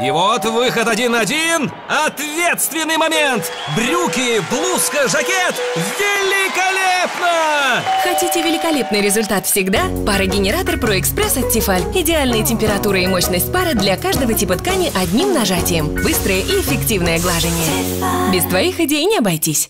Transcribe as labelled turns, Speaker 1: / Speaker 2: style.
Speaker 1: И вот выход один-один. Ответственный момент. Брюки, блузка, жакет. Великолепно!
Speaker 2: Хотите великолепный результат всегда? Парогенератор Pro Express от Тифаль Идеальная температура и мощность пара для каждого типа ткани одним нажатием. Быстрое и эффективное глажение. Без твоих идей не обойтись.